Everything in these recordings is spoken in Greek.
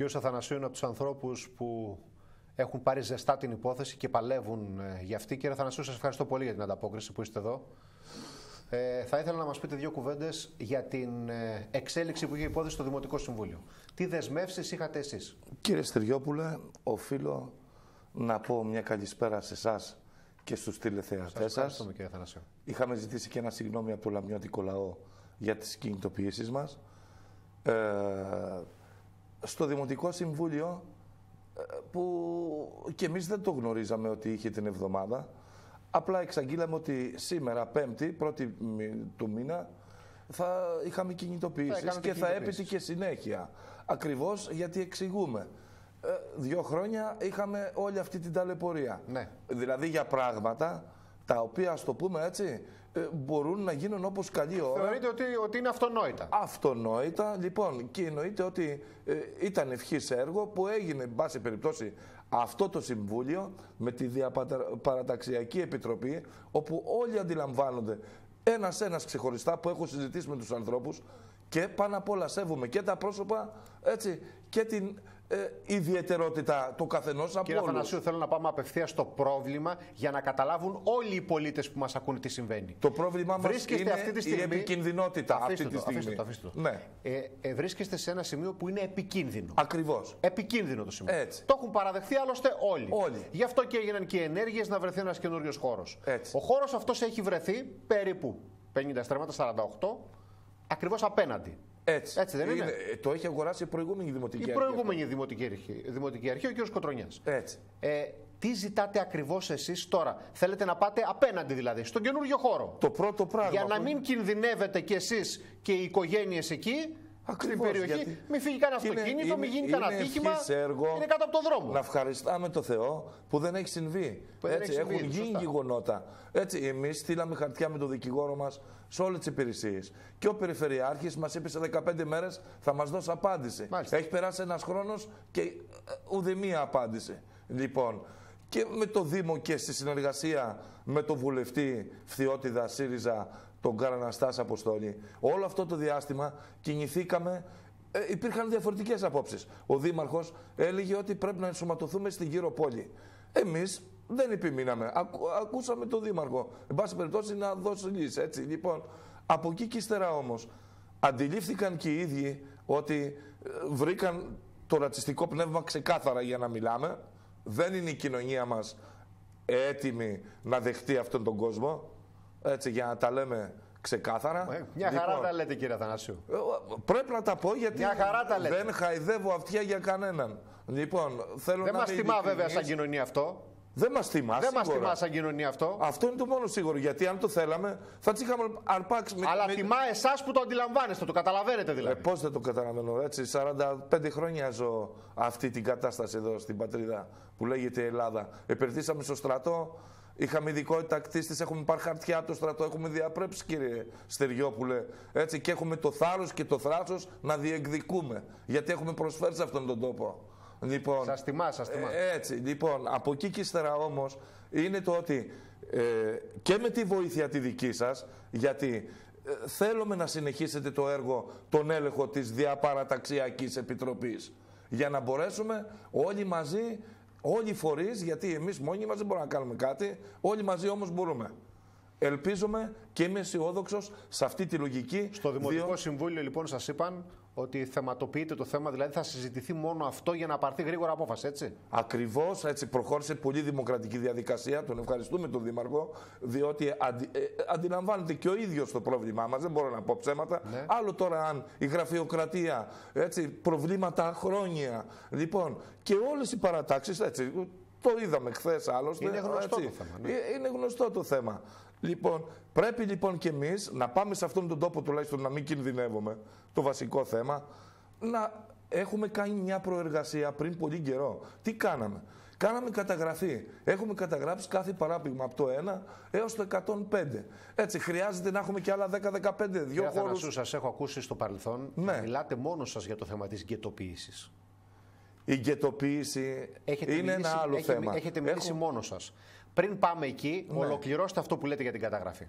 Ο κ. Αθανασίου είναι από τους ανθρώπους που έχουν πάρει ζεστά την υπόθεση και παλεύουν ε, για αυτή. Κύριε Αθανασίου, σας ευχαριστώ πολύ για την ανταπόκριση που είστε εδώ. Ε, θα ήθελα να μας πείτε δύο κουβέντες για την ε, εξέλιξη που είχε υπόθεση στο Δημοτικό Συμβούλιο. Τι δεσμεύσεις είχατε εσείς, Κύριε Στεριόπουλε, οφείλω να πω μια καλησπέρα σε εσάς και στους τηλεθεατές σας. κύριε Αθανασίου. Είχαμε ζητήσει και ένα συγγνώμη από το λαμιώτικο λαό για τις κινητοποιήσεις μας. Ε, στο Δημοτικό Συμβούλιο ε, που και εμείς δεν το γνωρίζαμε ότι είχε την εβδομάδα. Απλά εξαγγείλαμε ότι σήμερα πέμπτη, πρώτη του μήνα θα είχαμε κινητοποιήσεις και θα έπειτε και συνέχεια. Ακριβώς γιατί εξηγούμε. Ε, δύο χρόνια είχαμε όλη αυτή την ταλαιπωρία. Ναι. δηλαδή για πράγματα τα οποία, ας το πούμε έτσι, ε, μπορούν να γίνουν όπως καλή ώρα. Θεωρείτε ότι, ότι είναι αυτονόητα. Αυτονόητα, λοιπόν, και εννοείται ότι ε, ήταν ευχής έργο που έγινε, εν πάση περιπτώσει, αυτό το Συμβούλιο με τη Διαπαραταξιακή Επιτροπή, όπου όλοι αντιλαμβάνονται ένας-ένας ξεχωριστά που έχω συζητήσει με τους ανθρώπους και πάνω απ' όλα σέβομαι και τα πρόσωπα έτσι, και την ε, ιδιαιτερότητα του καθενός από Κύριε Αθανασίου, θέλω να πάμε απευθείας στο πρόβλημα για να καταλάβουν όλοι οι πολίτες που μας ακούν τι συμβαίνει. Το πρόβλημά μας είναι αυτή τη στιγμή... η επικινδυνότητα αφήστε αυτή τη στιγμή. Αφήστε το, αφήστε το. Ναι. Ε, ε, βρίσκεστε σε ένα σημείο που είναι επικίνδυνο. Ακριβώς. Επικίνδυνο το σημείο. Έτσι. Το έχουν παραδεχθεί άλλωστε όλοι. όλοι. Γι' αυτό και έγιναν και οι ενέργειες να βρεθεί ένας καινούριος χώρος. Ο χώρος αυτός έχει βρεθεί περίπου 50 στρέμματα, 48, ακριβώς απέναντι. Έτσι. Έτσι δεν είναι. είναι; Το έχει αγοράσει η προηγούμενη δημοτική αρχή. Η προηγούμενη δημοτική αρχή, δημοτική αρχή, ο κ. Κοτρονιάς. Έτσι. Ε, τι ζητάτε ακριβώς εσείς τώρα, Θέλετε να πάτε απέναντι δηλαδή, στον καινούριο χώρο; Το πρώτο πράγμα. Για να μην κινδυνεύετε κι εσείς και οι οικογένειες εκεί, Ακριβώς, στην περιοχή. Γιατί... Μην φύγει κανένα αυτοκίνητο, μην γίνει κανένα ατύχημα. Έργο είναι κάτω από το δρόμο. Να ευχαριστάμε το Θεό που δεν έχει συμβεί. Που Έτσι, έχει έχουν συμβεί, γίνει γεγονότα. Έτσι, εμείς στείλαμε χαρτιά με τον δικηγόρο μας σε όλες τις υπηρεσίες. Και ο Περιφερειάρχης μας είπε σε 15 μέρες θα μας δώσει απάντηση. Μάλιστα. Έχει περάσει ένας χρόνος και ε, ούτε μία απάντηση. Λοιπόν, και με το Δήμο και στη συνεργασία με τον βουλευτή Φθιώτιδα ΣΥΡΙΖΑ τον Καραναστάς Αποστόλη. Όλο αυτό το διάστημα κινηθήκαμε ε, υπήρχαν διαφορετικές απόψεις. Ο Δήμαρχος έλεγε ότι πρέπει να ενσωματωθούμε στην γύρω πόλη. Εμείς δεν επιμείναμε. ακούσαμε τον Δήμαρχο. Εν πάση περιπτώσει να δώσει λύση. Έτσι. Λοιπόν, από εκεί και ύστερα όμως αντιλήφθηκαν και οι ίδιοι ότι ε, βρήκαν το ρατσιστικό πνεύμα ξεκάθαρα για να μιλάμε. Δεν είναι η κοινωνία μας έτοιμη να δεχτεί αυτόν τον κόσμο έτσι για να τα λέμε ξεκάθαρα. Ε, μια χαρά λοιπόν, τα λέτε κύριε Αθανασίου. Ε, πρέπει να τα πω γιατί μια χαρά τα λέτε. δεν χαϊδεύω αυτιά για κανέναν. Λοιπόν, θέλω δεν να μας τιμά βέβαια σαν κοινωνία αυτό. Δεν μας τιμά. Δεν μας τιμά σαν κοινωνία αυτό. Αυτό είναι το μόνο σίγουρο. Γιατί αν το θέλαμε, θα τις είχαμε αρπάξει με. Αλλά με... τιμά εσάς που το αντιλαμβάνεστε, το καταλαβαίνετε δηλαδή. Ε, Πώς δεν το καταλαβαίνω, έτσι. 45 χρόνια ζω αυτή την κατάσταση εδώ στην πατρίδα που λέγεται Ελλάδα. Επερθήσαμε στο στρατό, Είχαμε ειδικότητα κτίστης, έχουμε πάρει χαρτιά από το στρατό, έχουμε διαπρέψει κύριε Στεριόπουλε. Έτσι, και έχουμε το θάρρος και το θράσος να διεκδικούμε. Γιατί έχουμε προσφέρει σε αυτόν τον τόπο. Λοιπόν, σας τιμά, σας τιμά. Ε, έτσι, λοιπόν, από εκεί και ύστερα όμως είναι το ότι ε, και με τη βοήθεια τη δική σας, γιατί ε, θέλουμε να συνεχίσετε το έργο, τον έλεγχο της Διαπαραταξιακής Επιτροπής, για να μπορέσουμε όλοι μαζί Όλοι οι φορείς, γιατί εμείς μόνοι μας δεν μπορούμε να κάνουμε κάτι, όλοι μαζί όμως μπορούμε. Ελπίζουμε και είμαι αισιόδοξος σε αυτή τη λογική. Στο Δημοτικό Συμβούλιο, λοιπόν, σας είπαν ότι θεματοποιείται το θέμα, δηλαδή θα συζητηθεί μόνο αυτό για να πάρθει γρήγορα απόφαση, έτσι. Ακριβώς έτσι. Προχώρησε πολύ δημοκρατική διαδικασία. Τον ευχαριστούμε τον Δήμαρχο, διότι αντι, ε, αντιλαμβάνεται και ο ίδιος το πρόβλημά μας. Δεν μπορώ να πω ψέματα. Ναι. Άλλο τώρα αν η γραφειοκρατία, έτσι, προβλήματα χρόνια. Λοιπόν, και όλες οι παρατάξεις, έτσι. Το είδαμε χθες άλλωστε. Είναι γνωστό έτσι. το θέμα. Ναι. Ε, είναι γνωστό το θέμα. Λοιπόν, πρέπει λοιπόν και εμείς να πάμε σε αυτόν τον τόπο τουλάχιστον να μην κινδυνεύουμε. Το βασικό θέμα. Να έχουμε κάνει μια προεργασία πριν πολύ καιρό. Τι κάναμε; Κάναμε καταγραφή. Έχουμε καταγράψει κάθε παράπηγμα από το 1 έως το 105. Έτσι, χρειάζεται να έχουμε και άλλα 10-15. Δύο χώρους... σας έχω ακούσει στο παρελθόν. Ναι. Μιλάτε μόνος σας για το θέμα της γκαιτοποίησης. Η γκαιτοποίηση είναι μιλήσει, ένα άλλο έχει, θέμα. Έχετε μιλήσει Έχω... μόνος σας. Πριν πάμε εκεί, ναι. ολοκληρώστε αυτό που λέτε για την καταγραφή.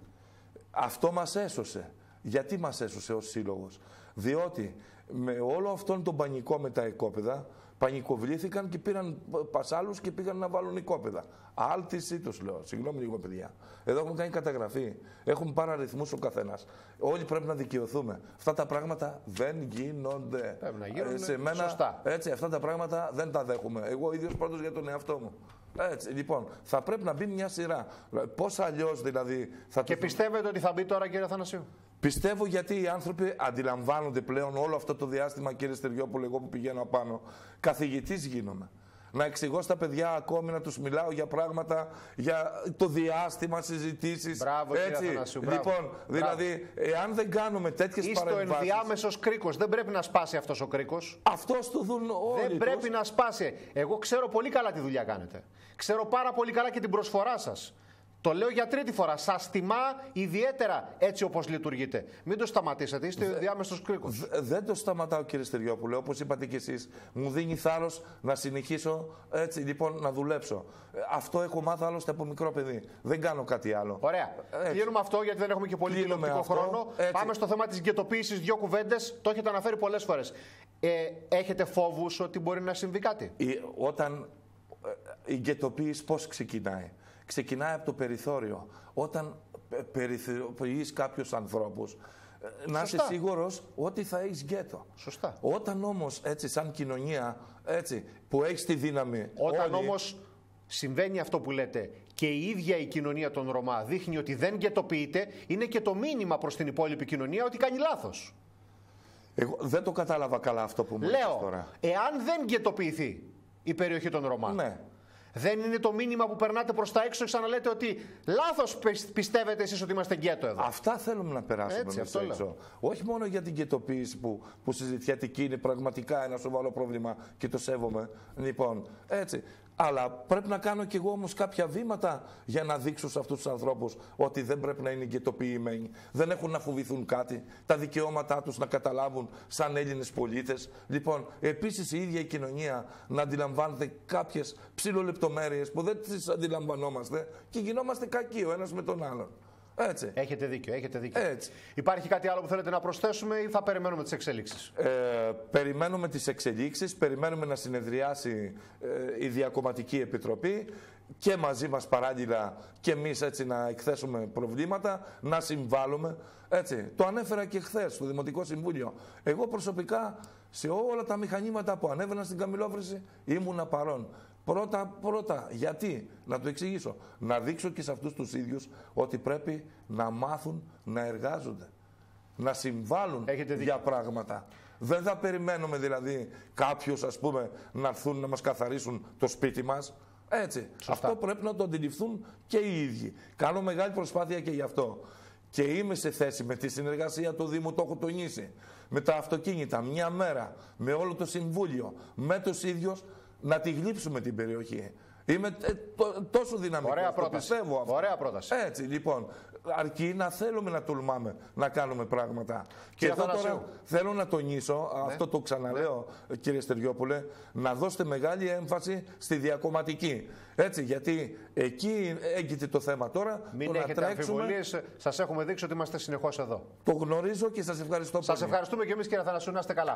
Αυτό μας έσωσε. Γιατί μας έσωσε ως σύλλογος, Διότι με όλο αυτόν τον πανικό με τα οικόπεδα, πανικοβλήθηκαν και πήραν πασάλους και πήγαν να βάλουν οικόπεδα. Άλτιση τους λέω. Συγγνώμη λίγο, παιδιά. Εδώ έχουμε κάνει καταγραφή. Έχουμε πάρει αριθμού ο καθένας. Όλοι πρέπει να δικαιωθούμε. Αυτά τα πράγματα δεν γίνονται. Πρέπει να γίνουν Ε, σε μένα, σωστά. Έτσι, αυτά τα πράγματα δεν τα δέχομαι. Εγώ ίδιος πάντως για τον εαυτό μου. Έτσι, λοιπόν, θα πρέπει να μπει μια σειρά. Πώς αλλιώς δηλαδή θα Και το πιστεύετε ότι θα μπει τώρα, κύριε Θανασίου. Πιστεύω γιατί οι άνθρωποι αντιλαμβάνονται πλέον όλο αυτό το διάστημα, κύριε Στεριόπουλο, εγώ που πηγαίνω απάνω, καθηγητής γίνομαι. Να εξηγώ στα παιδιά ακόμη να τους μιλάω για πράγματα, για το διάστημα, συζητήσεις. Μπράβο, κύριε Αθανασίου, μπράβο. λοιπόν, δηλαδή, εάν δεν κάνουμε τέτοιες Είστε ο παρεμβάσεις, ενδιάμεσος κρίκος. Δεν πρέπει να σπάσει αυτός ο κρίκος. αυτός το δουν όλοι. Δεν πρέπει να σπάσει. Εγώ ξέρω πολύ καλά τι δουλειά κάνετε. Ξέρω πάρα πολύ καλά και την προσφορά σας. Το λέω για τρίτη φορά. Σας τιμά ιδιαίτερα έτσι όπως λειτουργείτε. Μην το σταματήσετε. Είστε ο διάμεσος κρίκος. Δε- Δεν το σταματάω κύριε Στεριόπουλε, όπως είπατε και εσείς. Μου δίνει θάρρος να συνεχίσω έτσι λοιπόν να δουλέψω. Ε, Αυτό έχω μάθει άλλωστε από μικρό παιδί. Δεν κάνω κάτι άλλο. Ωραία. Έτσι. Κλείνουμε αυτό γιατί δεν έχουμε και πολύ Κλείνουμε τηλεοπτικό αυτό. χρόνο. Έτσι. Πάμε στο θέμα της γκαιτοποίηση. Δύο κουβέντες. Το έχετε αναφέρει πολλές φορές. Ε, έχετε φόβους ότι μπορεί να συμβεί κάτι; Η- όταν ε, η γκαιτοποίηση πώς ξεκινάει; Ξεκινάει από το περιθώριο. Όταν ε, περιθωριοποιείς κάποιους ανθρώπους, ε, να είσαι Σωστά. σίγουρος ότι θα έχεις γκέτο. Σωστά. Όταν όμως έτσι σαν κοινωνία, έτσι, που έχεις τη δύναμη Όταν όλοι, όμως συμβαίνει αυτό που λέτε και η ίδια η κοινωνία των Ρωμά δείχνει ότι δεν γκαιτοποιείται, είναι και το μήνυμα προς την υπόλοιπη κοινωνία ότι κάνει λάθος. Εγώ δεν το κατάλαβα καλά αυτό που μου είπες Λέω, τώρα. εάν δεν γκαιτοποιηθεί η περιοχή των Ρωμά, Ναι. δεν είναι το μήνυμα που περνάτε προς τα έξω και ξαναλέτε ότι λάθος πιστεύετε εσείς ότι είμαστε γκέτο εδώ. Αυτά θέλουμε να περάσουμε Έτσι, εμείς αυτό έξω. Όχι μόνο για την κετοποίηση που, που συζητιέται και είναι πραγματικά ένα σοβαρό πρόβλημα και το σέβομαι. Λοιπόν, έτσι. Αλλά πρέπει να κάνω κι εγώ όμως κάποια βήματα για να δείξω σε αυτούς τους ανθρώπους ότι δεν πρέπει να είναι γκαιτοποιημένοι. Δεν έχουν να φοβηθούν κάτι. Τα δικαιώματά τους να καταλάβουν σαν Έλληνες πολίτες. Λοιπόν, επίσης η ίδια η κοινωνία να αντιλαμβάνεται κάποιες ψηλολεπτομέρειες που δεν τις αντιλαμβανόμαστε και γινόμαστε κακοί ο ένας με τον άλλον. Έτσι. Έχετε δίκιο, έχετε δίκιο. Έτσι. Υπάρχει κάτι άλλο που θέλετε να προσθέσουμε ή θα περιμένουμε τις εξέλιξει. Ε, περιμένουμε τις εξελίξεις, περιμένουμε να συνεδριάσει ε, η Διακομματική Επιτροπή και μαζί μας παράλληλα και εμείς έτσι να εκθέσουμε προβλήματα, να συμβάλλουμε. Έτσι. Το ανέφερα και χθες στο Δημοτικό Συμβούλιο. Εγώ προσωπικά σε όλα τα μηχανήματα που ανέβαιναν στην Καμιλόφρηση ήμουνα παρόν. Πρώτα, πρώτα, γιατί, να το εξηγήσω, να δείξω και σε αυτούς τους ίδιους ότι πρέπει να μάθουν να εργάζονται, να συμβάλλουν Έχετε δίκιο. για πράγματα. Δεν θα περιμένουμε δηλαδή κάποιους ας πούμε να έρθουν να μας καθαρίσουν το σπίτι μας. Έτσι. Αυτό πρέπει να το αντιληφθούν και οι ίδιοι. Κάνω μεγάλη προσπάθεια και γι' αυτό. Και είμαι σε θέση με τη συνεργασία του Δήμου, το έχω τονίσει, με τα αυτοκίνητα, μια μέρα, με όλο το Συμβούλιο, με τους ίδιους, να τη γλύψουμε την περιοχή. Είμαι ε, τό- τόσο δυναμικός, Ωραία το πρόταση. πιστεύω αυτό. Ωραία πρόταση. Έτσι, λοιπόν, αρκεί να θέλουμε να τολμάμε να κάνουμε πράγματα. Και Κύριε εδώ τώρα Αθανασίου. θέλω να τονίσω, αυτό το ξαναλέω κύριε Στεριόπουλε, να δώσετε μεγάλη έμφαση στη διακομματική. Έτσι, γιατί εκεί έγκυται το θέμα τώρα, Μην το να έχετε τρέξουμε. αμφιβολίες. Σας έχουμε δείξει ότι είμαστε συνεχώς εδώ. Το γνωρίζω και σας ευχαριστώ Σας πολύ. ευχαριστούμε και εμείς, κύριε Θανασού, να είστε καλά.